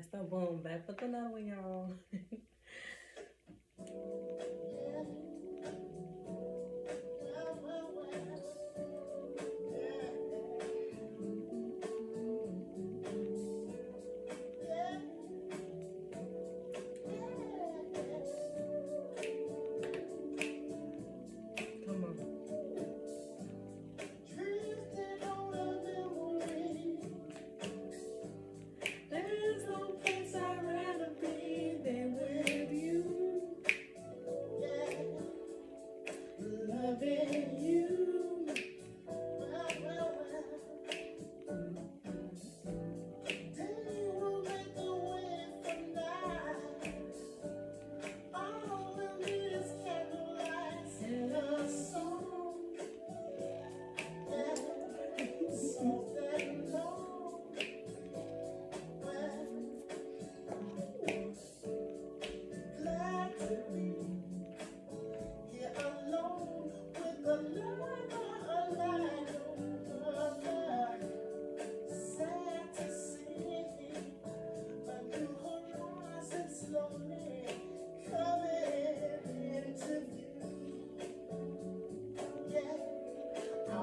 Alright, stop blowing back. Put another one, y'all.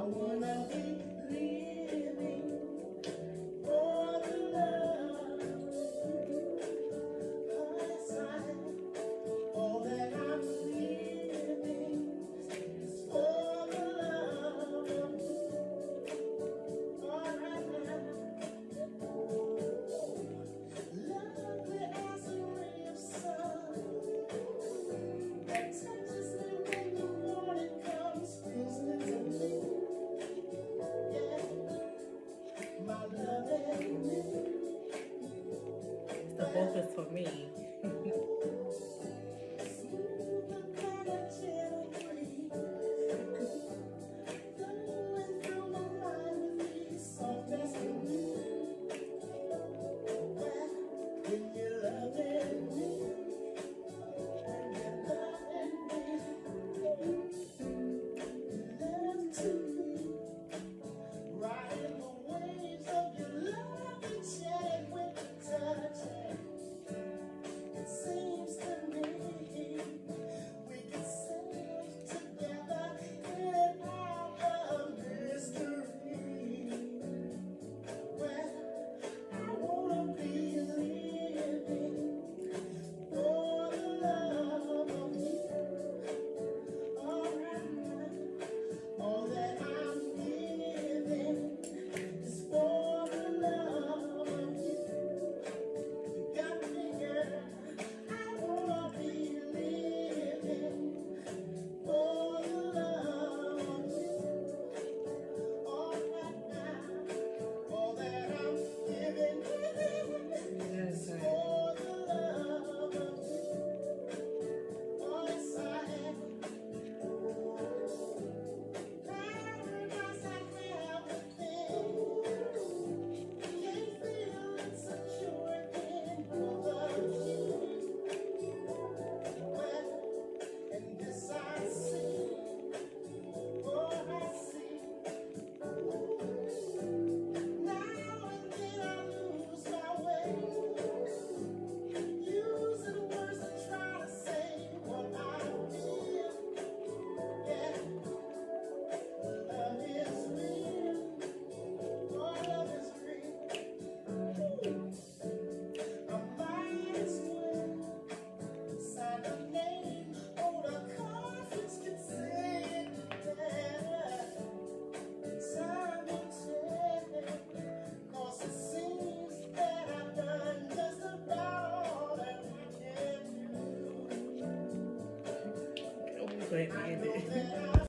wanna be so it.